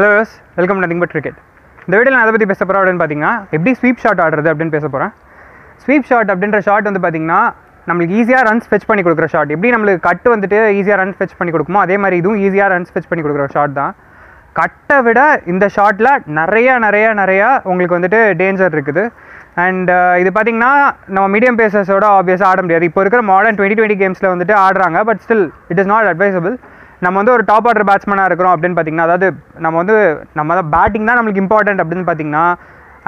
Hello யோஸ் welcome nothing but cricket இந்த video நான் அதை பற்றி பேச போகிறேன் அப்படின்னு பார்த்தீங்கன்னா எப்படி ஸ்வீப் ஷாட் ஆடுறது அப்படின்னு பேச போகிறேன் ஸ்வீப் ஷாட் அப்படின்ற ஷாட் வந்து பார்த்தீங்கன்னா நம்மளுக்கு ஈஸியாக ரன்ஸ் ஃபெச் பண்ணி கொடுக்குற ஷாட் எப்படி நம்மளுக்கு கட்டு வந்துட்டு ஈஸியாக ரன் ஃபெச் பண்ணி கொடுக்குமோ அதே மாதிரி இதுவும் ஈஸியாக ரன்ஸ் ஃபெச் பண்ணி கொடுக்குற ஷாட் தான். கட்டை விட இந்த ஷாட்டில் நிறையா நிறையா நிறையா உங்களுக்கு வந்துட்டு டேஞ்சர் இருக்குது. அண்ட் uh, இது பார்த்தீங்கன்னா நம்ம மீடியம் பேசர்ஸோட ஆப்வியஸாக ஆட முடியாது. இப்போ இருக்கிற மாடர்ன் டுவெண்ட்டி டுவெண்ட்டி கேம்ஸில் வந்துட்டு ஆடுறாங்க but still it is not advisable நம்ம வந்து ஒரு டாப் ஆர்டர் பேட்ஸ்மேனாக இருக்கிறோம் அப்படின்னு பார்த்தீங்கன்னா அதாவது நம்ம வந்து நம்ம தான் பேட்டிங் தான் நம்மளுக்கு இம்பார்ட்டண்ட் அப்படின்னு பார்த்தீங்கன்னா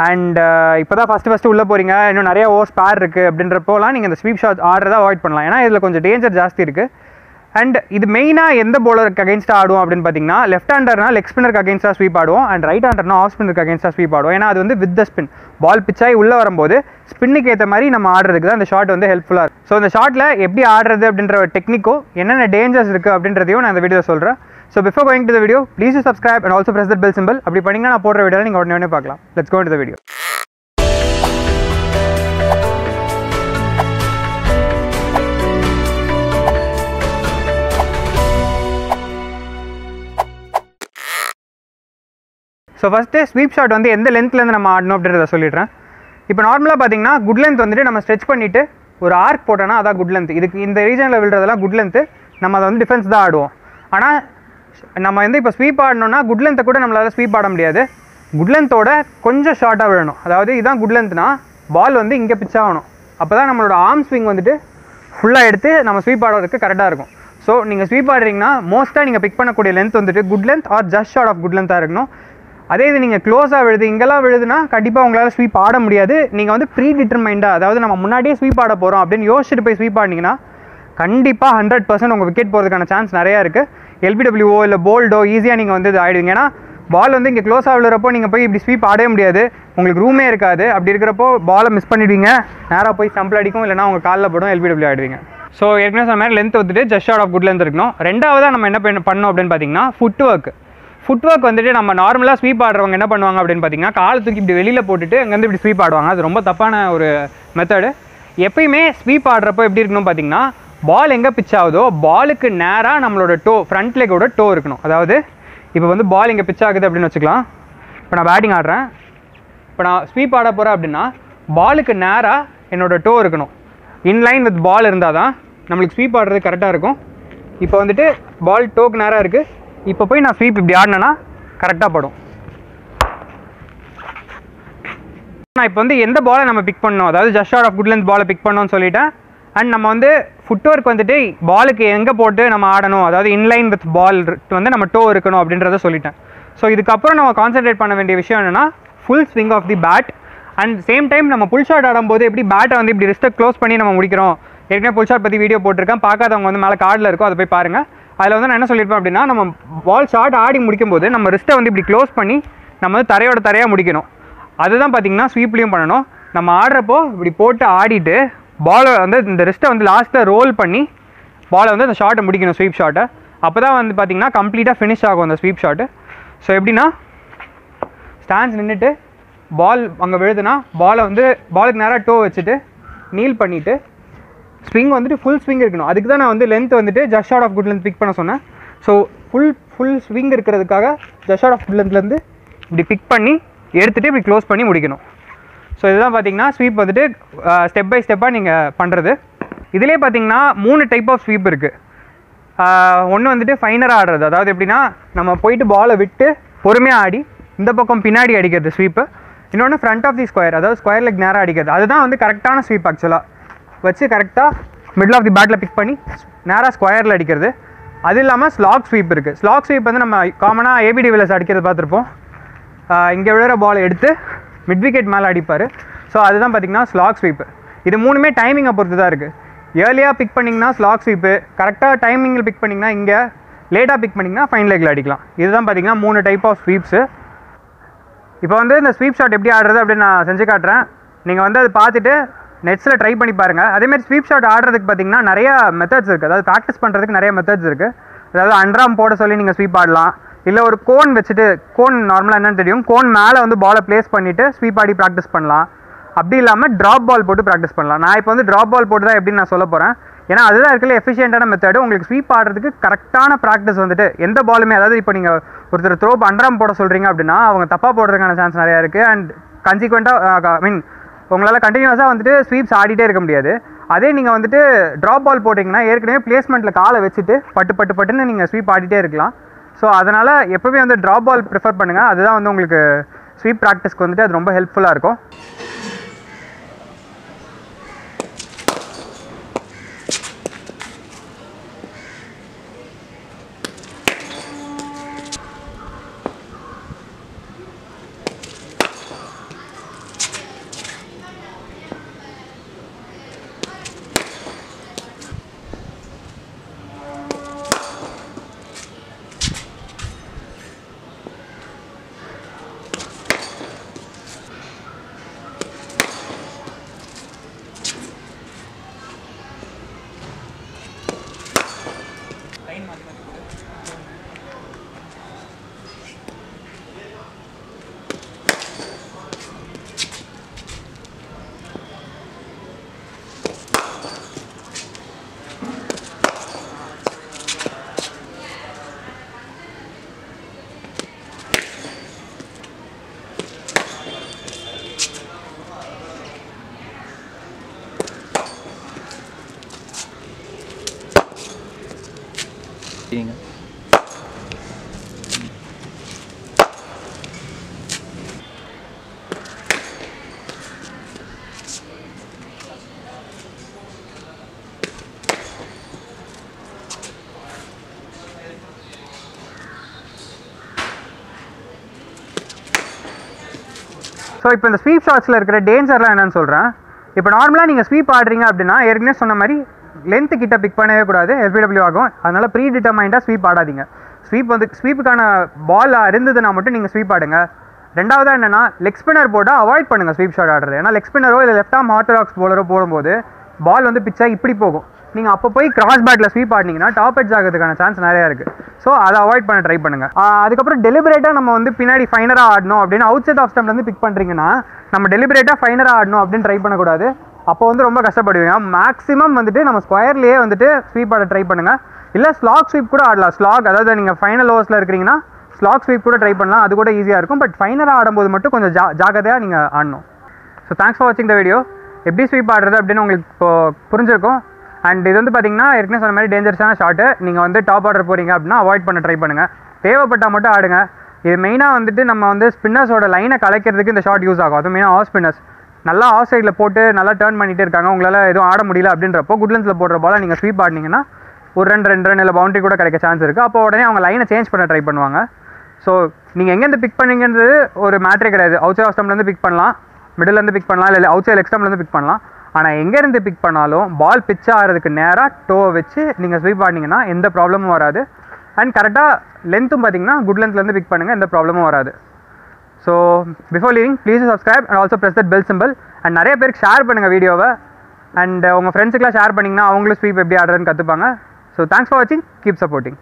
அண்ட் uh, இப்போ தான் ஃபஸ்ட்டு ஃபஸ்ட்டு உள்ளே போகிறீங்க இன்னும் நிறைய ஓவர்ஸ் பேர் இருக்குது அப்படின்றப்போலாம் நீங்கள் இந்த ஸ்வீப் ஷாட் ஆடுறத அவாய்ட் பண்ணலாம். ஏன்னா இதில் கொஞ்சம் டேஞ்சர் ஜாஸ்தி இருக்குது அண்ட் இது மெயினாக எந்த போலருக்கு அகேன்ஸ்டாக ஆடுவோம் அப்படின்னு பார்த்தீங்கன்னா லெஃப்ட் ஹேண்டர்னா லெக் ஸ்பின்னருக்கு அகேன்ஸ்டாக ஸ்வீப் ஆடுவோம் அண்ட் ரைட் ஹேண்டர்னா ஆஃப் ஸ்பின்னருக்கு அகேன்ஸ்டாக ஸ்வீப் ஆடுவோம். ஏன்னா அது வந்து வித் த ஸ்பின் பால் பிச்சாகி உள்ளே வரும்போது ஸ்பின்னுக்கு ஏற்ற மாதிரி நம்ம ஆடுறதுக்கு தான் அந்த ஷாட் வந்து ஹெல்ப்ஃபுல்லாக இருக்கும். ஸோ அந்த ஷாட்டில் எப்படி ஆடுறது அப்படின்ற ஒரு டெக்னிக்கோ என்னென்ன டேஞ்சர்ஸ் இருக்குது அப்படின்றதையும் நான் இந்த வீடியோ சொல்கிறேன் so before going to the video please subscribe and also press the bell symbol அப்படி பண்ணிங்கன்னா நான் போடுற வீடியோ நீங்கள் உடனே உடனே பார்க்கலாம். Let's go to the video so first sweep shot வந்து எந்த லென்த்லேருந்து நம்ம ஆடணும் அப்படின்றத சொல்லிடுறேன். இப்போ நார்மலாக பார்த்தீங்கன்னா குட் லென்த் வந்துட்டு நம்ம ஸ்ட்ரெச் பண்ணிவிட்டு ஒரு ஆர்க் போட்டோன்னா அதான் குட் லென்த் இதுக்கு இந்த ரீஜனில் விழுறதெல்லாம் குட் லென்த்து நம்ம அதை வந்து டிஃபென்ஸ் தான் ஆடுவோம். ஆனால் நம்ம வந்து இப்போ ஸ்வீப் ஆடணும்னா குட் லென்த்தை கூட நம்மளால் ஸ்வீப் ஆட முடியாது. குட் லென்த்தோட கொஞ்சம் ஷார்ட்டாக விழணும். அதாவது இதான் குட் லென்த்னா பால் வந்து இங்கே பிச் ஆகணும். அப்போ தான் நம்மளோட ஆர்ம் ஸ்விங் வந்துட்டு ஃபுல்லாக எடுத்து நம்ம ஸ்வீப் ஆடுறதுக்கு கரெக்டாக இருக்கும். ஸோ நீங்கள் ஸ்வீப் ஆடுறீங்கன்னா மோஸ்ட்டாக நீங்கள் பிக் பண்ணக்கூடிய லென்த் வந்துட்டு good length or just short of good லென்த்தாக இருக்கணும். அதே இது நீங்கள் க்ளோஸாக விழுது இங்கெல்லாம் விழுதுன்னா கண்டிப்பாக உங்களால் ஸ்வீப் ஆட முடியாது. நீங்கள் வந்து ப்ரீ டிட்டர்மைண்டாக அதாவது நம்ம முன்னாடியே ஸ்வீப் ஆட போகிறோம் அப்படின்னு யோசிச்சுட்டு போய் ஸ்வீப் ஆடினீங்கன்னா கண்டிப்பாக ஹண்ட்ரட் பர்சன்ட் உங்கள் விக்கெட் போகிறதுக்கான சான்ஸ் நிறையா இருக்குது எல்பிடபிள்யூஓ இல்லை போல்டோ ஈஸியாக நீங்கள் வந்து இது ஆயிடுவீங்க. ஏன்னா பால் வந்து இங்கே க்ளோஸாக விழுறப்போ நீங்கள் போய் இப்படி ஸ்வீப் ஆடவே முடியாது. உங்களுக்கு ரூமே இருக்காது. அப்படி இருக்கிறப்போ பாலை மிஸ் பண்ணிடுவீங்க. நேராக போய் ஸ்டம்பிள் அடிக்கும் இல்லைனா உங்கள் காலில் படும் எல்பிடபிள்யூ ஆயிடுவீங்க. ஸோ ஏற்கனவே சொன்ன மாதிரி லென்த் வந்துட்டு just short of good length இருக்கணும். ரெண்டாவதாக நம்ம என்ன பண்ணோம் அப்படின்னு பார்த்தீங்கன்னா ஃபுட் ஒர்க் ஃபுட் ஒர்க் வந்துட்டு நம்ம நார்மலாக ஸ்வீப் ஆடுறவங்க என்ன பண்ணுவாங்க அப்படின்னு பார்த்தீங்கன்னா காலை தூக்கி இப்படி வெளியில் போட்டுட்டு அங்கேருந்து இப்படி ஸ்வீப் ஆடுவாங்க. அது ரொம்ப தப்பான ஒரு மெத்தடு எப்பயுமே ஸ்வீப் ஆடுறப்போ எப்படி இருக்கணும் பார்த்தீங்கன்னா பால் எங்கே பிச் ஆகுதோ பாலுக்கு நேராக நம்மளோட டோ ஃப்ரண்ட் லெக்கோட டோ இருக்கணும். அதாவது இப்போ வந்து பால் இங்கே பிச் ஆகுது அப்படின்னு வச்சுக்கலாம். இப்போ நான் பேட்டிங் ஆடுறேன். இப்போ நான் ஸ்வீப் ஆட போகிறேன் அப்படின்னா பாலுக்கு நேராக என்னோடய டோ இருக்கணும். இன்லைன் வித் பால் இருந்தால் தான் நம்மளுக்கு ஸ்வீப் ஆடுறது கரெக்டாக இருக்கும். இப்போ வந்துட்டு பால் டோக்கு நேராக இருக்குது இப்போ போய் நான் ஸ்வீப் இப்படி ஆடினேன்னா கரெக்டாக படும். நான் இப்போ வந்து எந்த பாலை நம்ம பிக் பண்ணோம் அதாவது just short of good length பாலை பிக் பண்ணோம்னு சொல்லிட்டேன். அண்ட் நம்ம வந்து ஃபுட் ஒர்க் வந்துட்டு பாலுக்கு எங்கே போட்டு நம்ம ஆடணும்? அதாவது இன்லைன் வித் பால் வந்து நம்ம டோ இருக்கணும் அப்படின்றத சொல்லிட்டேன். ஸோ இதுக்கப்புறம் நம்ம கான்சென்ட்ரேட் பண்ண வேண்டிய விஷயம் என்னென்னா full swing of the bat and same time நம்ம புல் ஷாட் ஆடும்போது எப்படி பேட்டை வந்து இப்படி ரிஸ்ட்டை க்ளோஸ் பண்ணி நம்ம முடிக்கிறோம்? ஏற்கனவே புல் ஷாட் பற்றி வீடியோ போட்டிருக்கேன். பார்க்காதவங்க வந்து மேலே கார்டில் இருக்கும். அதை போய் பாருங்கள் அதில் வந்து நான் என்ன சொல்லியிருப்பேன் அப்படின்னா நம்ம பால் ஷார்ட் ஆடி முடிக்கும்போது நம்ம ரிஸ்ட்டை வந்து இப்படி க்ளோஸ் பண்ணி நம்ம வந்து தரையோட தரையாக முடிக்கணும். அதுதான் பார்த்தீங்கன்னா ஸ்வீப்லேயும் பண்ணணும். நம்ம ஆடுறப்போ இப்படி போட்டு ஆடிட்டு பாலை வந்து இந்த ரிஸ்ட்டை வந்து லாஸ்ட்டில் ரோல் பண்ணி பாலை வந்து அந்த ஷார்ட்டை முடிக்கணும் ஸ்வீப் ஷாட்டை அப்போ தான் வந்து பார்த்தீங்கன்னா கம்ப்ளீட்டாக ஃபினிஷ் ஆகும் அந்த ஸ்வீப் ஷாட்டு ஸோ எப்படின்னா ஸ்டாண்ட்ஸ் நின்றுட்டு பால் அங்கே விழுதுன்னா பாலை வந்து பாலுக்கு நேராக டோ வச்சுட்டு நீல் பண்ணிவிட்டு ஸ்விங் வந்துட்டு ஃபுல் ஸ்விங் இருக்கணும். அதுக்கு தான் நான் வந்து லென்த் வந்துட்டு just short of good length pick பண்ண சொன்னேன். ஸோ ஃபுல் ஃபுல் ஸ்விங் இருக்கிறதுக்காக ஜஸ்ட் ஷார்ட் ஆஃப் குட் லென்த்லேருந்து இப்படி பிக் பண்ணி எடுத்துகிட்டு இப்படி க்ளோஸ் பண்ணி முடிக்கணும். ஸோ இதுதான் பார்த்தீங்கன்னா ஸ்வீப் வந்துட்டு ஸ்டெப் பை ஸ்டெப்பாக நீங்கள் பண்ணுறது இதிலே பார்த்தீங்கன்னா மூணு டைப் ஆஃப் ஸ்வீப் இருக்குது ஒன்று வந்துட்டு ஃபைனராக ஆடுறது. அதாவது எப்படின்னா நம்ம போயிட்டு பாலை விட்டு பொறுமையாக ஆடி இந்த பக்கம் பின்னாடி அடிக்கிறது ஸ்வீப்பு இன்னொன்று ஃப்ரண்ட் ஆஃப் தி ஸ்கொயர் அதாவது ஸ்கொயர் லெக் நேராக அடிக்கிறது. அதுதான் வந்து கரெக்டான ஸ்வீப் ஆக்சுவலாக வச்சு கரெக்டாக மிடில் ஆஃப் தி பேட்டில் பிக் பண்ணி நேராக ஸ்கொயரில் அடிக்கிறது. அது இல்லாமல் ஸ்லாக் ஸ்வீப் இருக்குது ஸ்லாக் ஸ்வீப் வந்து நம்ம காமனாக ஏபிடி வில்லஸ் அடிக்கிறது பார்த்துருப்போம். இங்கே விழுற பால் எடுத்து மிட் விக்கெட் மேலே அடிப்பார். ஸோ அதுதான் பார்த்தீங்கன்னா ஸ்லாக் ஸ்வீப்பு இது மூணுமே டைமிங்கை பொறுத்து தான் இருக்குது ஏர்லியாக பிக் பண்ணிங்கன்னா ஸ்லாக் ஸ்வீப்பு கரெக்டாக டைமிங்கில் பிக் பண்ணிங்கன்னா இங்கே லேட்டாக பிக் பண்ணிங்கன்னா ஃபைன் லெக்கில் அடிக்கலாம். இதுதான் பார்த்தீங்கன்னா மூணு டைப் ஆஃப் ஸ்வீப்ஸு இப்போ வந்து இந்த ஸ்வீப் ஷாட் எப்படி ஆடுறது அப்படின்னு நான் செஞ்சு காட்டுறேன். நீங்கள் வந்து அதை பார்த்துட்டு நெட்ஸில் ட்ரை பண்ணி பாருங்கள் அதேமாதிரி ஸ்வீப் ஷாட் ஆடுறதுக்கு பார்த்தீங்கன்னா நிறையா மெத்தட்ஸ் இருக்குது அதாவது ப்ராக்டிஸ் பண்ணுறதுக்கு நிறைய மெத்தட்ஸ் இருக்குது அதாவது அண்ட்ராம் போட சொல்லி நீங்கள் ஸ்வீப் ஆடலாம். இல்லை ஒரு கோன் வச்சுட்டு கோன் நார்மலாக என்னன்னு தெரியும்? கோன் மேலே வந்து பாலை ப்ளேஸ் பண்ணிவிட்டு ஸ்வீப் ஆடி ப்ராக்டிஸ் பண்ணலாம். அப்படி இல்லாமல் ட்ராப் பால் போட்டு ப்ராக்டிஸ் பண்ணலாம். நான் இப்போ வந்து ட்ராப் பால் போட்டு தான் எப்படின்னு நான் சொல்ல போகிறேன் ஏன்னா அதுதான் இருக்கல எஃபிஷியண்டான மெத்தடு உங்களுக்கு ஸ்வீப் ஆடுறதுக்கு கரெக்டான ப்ராக்டிஸ் வந்துட்டு எந்த பாலுமே அதாவது இப்போ நீங்கள் ஒருத்தர் த்ரோ அண்டராம் போட சொல்கிறீங்க அப்படின்னா அவங்க தப்பாக போடுறதுக்கான சான்ஸ் நிறையா இருக்குது அண்ட் கன்சிக்வெண்ட்டாக ஐ மீன் உங்களால் கண்டினியூஸாக வந்துட்டு ஸ்வீப்ஸ் ஆடிட்டே இருக்க முடியாது. அதே நீங்கள் வந்துட்டு ட்ராப் பால் போட்டிங்கன்னா ஏற்கனவே பிளேஸ்மெண்ட்டில் காலை வச்சுட்டு பட்டு பட்டு பட்டுன்னு நீங்கள் ஸ்வீப் ஆடிட்டே இருக்கலாம். ஸோ அதனால் எப்போவுமே வந்து ட்ராப் பால் ப்ரிஃபர் பண்ணுங்கள் அதுதான் வந்து உங்களுக்கு ஸ்வீப் ப்ராக்டிஸ்க்கு வந்துட்டு அது ரொம்ப ஹெல்ப்ஃபுல்லாக இருக்கும். சரிங்க ஸோ இப்போ இந்த ஸ்வீப் ஷாட்ஸில் இருக்கிற டேஞ்சர்லாம் என்னென்னு சொல்கிறேன் இப்போ நார்மலாக நீங்கள் ஸ்வீப் ஆடுறீங்க அப்படின்னா ஏற்கனவே சொன்ன மாதிரி லென்த்து கிட்ட பிக் பண்ணவே கூடாது. எல்பிடபிள்யூ ஆகும். அதனால் ப்ரீ டிட்டர்மைண்டாக ஸ்வீப் ஆடாதீங்க. ஸ்வீப் வந்து ஸ்வீப்புக்கான பால் இருந்ததுன்னா மட்டும் நீங்கள் ஸ்வீப் ஆடுங்க. ரெண்டாவதாக என்னன்னா லெக் ஸ்பின்னர் போட்டால் அவாய்ட் பண்ணுங்கள் ஸ்வீப் ஷாட் ஆடுறது. ஏன்னா லெக் ஸ்பின்னரோ இல்லை லெஃப்ட் ஆம் ஆர்த்தடாக்ஸ் போலரோ போடும்போது பால் வந்து பிச்சாக இப்படி போகும். நீங்கள் அப்போ போய் கிராஸ் பேட்டில் ஸ்வீப் ஆடினீங்கன்னா டாப் எட்ஜ் ஆகிறதுக்கான சான்ஸ் நிறையா இருக்குது ஸோ அதை அவாய்ட் பண்ண ட்ரை பண்ணுங்க. அதுக்கப்புறம் டெலிபரேட்டாக நம்ம வந்து பின்னாடி ஃபைனராக ஆடணும் அப்படின்னு அவுட் சைட் ஆஃப் ஸ்டம்ப்லேருந்து பிக் பண்ணுறீங்கன்னா நம்ம டெலிபரேட்டாக ஃபைனராக ஆடணும் அப்படின்னு ட்ரை பண்ணக்கூடாது. அப்போ வந்து ரொம்ப கஷ்டப்படுவீங்க. மேக்ஸிமம் வந்துட்டு நம்ம ஸ்கொயர்லேயே வந்துட்டு ஸ்வீப் ஆட ட்ரை பண்ணுங்கள் இல்லை ஸ்லாக் ஸ்வீப் கூட ஆடலாம். ஸ்லாக் அதாவது நீங்கள் ஃபைனல் ஓவர்ஸில் இருக்கிறீங்கன்னா ஸ்லாக் ஸ்வீப் கூட ட்ரை பண்ணலாம். அது கூட ஈஸியாக இருக்கும். பட் ஃபைனலாக ஆடும்போது மட்டும் கொஞ்சம் ஜா ஜாகிரதையாக நீங்கள் ஆடணும். ஸோ தேங்க்ஸ் ஃபார் வாட்சிங் த வீடியோ எப்படி ஸ்வீப் ஆடுறது அப்படின்னு உங்களுக்கு இப்போ புரிஞ்சிருக்கும். அண்ட் இது வந்து பார்த்தீங்கன்னா ஏற்கனவே சொன்ன மாதிரி டேஞ்சரஸான ஷாட்டு நீங்கள் வந்து டாப் ஆர்டர் போகிறீங்க அப்படின்னா அவாய்ட் பண்ண ட்ரை பண்ணுங்கள் தேவைப்பட்டால் மட்டும் ஆடுங்க. இது மெயினாக வந்துட்டு நம்ம வந்து ஸ்பின்னர்ஸோட லைனை கலைக்கிறதுக்கு இந்த ஷாட் யூஸ் ஆகும். அது மெயினாக ஆஃப் ஸ்பின்னர்ஸ் நல்லா ஆஃப் சைடில் போட்டு நல்லா டேர்ன் பண்ணிகிட்டே இருக்காங்க. உங்களால் எதுவும் ஆட முடியல அப்படின்றப்போ குட்லன்ஸில் போடுற பால் நீங்கள் ஸ்வீப் ஆடினீங்கன்னா ஒரு ரெண்டு ரெண்டு ரன் இல்லை பவுண்டரி கூட கிடைக்க சான்ஸ் இருக்குது அப்போ உடனே அவங்க லைனை சேஞ்ச் பண்ண ட்ரை பண்ணுவாங்க. ஸோ நீங்கள் எங்கேருந்து பிக் பண்ணீங்கன்றது ஒரு மேட்ரே கிடையாது. அவுட் சைட் ஸ்டம்ப்லேருந்து பிக் பண்ணலாம். மிடிலேருந்து பிக் பண்ணலாம். இல்லை அவுட் சைட் எக்ஸ்டம்லேருந்து பிக் பண்ணலாம். ஆனால் எங்கேருந்து பிக் பண்ணாலும் பால் பிச் ஆகிறதுக்கு நேராக டோவை வச்சு நீங்கள் ஸ்வீப் ஆடினீங்கன்னா எந்த ப்ராப்ளமும் வராது. அண்ட் கரெக்டாக லென்த்தும் பார்த்தீங்கன்னா குட் லென்த்லேருந்து பிக் பண்ணுங்கள் எந்த ப்ராப்ளமும் வராது. So before leaving please subscribe and also press that bell symbol and நிறைய பேருக்கு ஷேர் பண்ணுங்கள் வீடியோவை. அண்ட் உங்கள் ஃப்ரெண்ட்ஸுக்கெலாம் ஷேர் பண்ணிங்கன்னா அவங்களும் ஸ்வீப் எப்படி ஆடுறதுன்னு கற்றுப்பாங்க ஸோ தேங்க்ஸ் ஃபார் வாட்சிங் கீப் சப்போர்ட்டிங்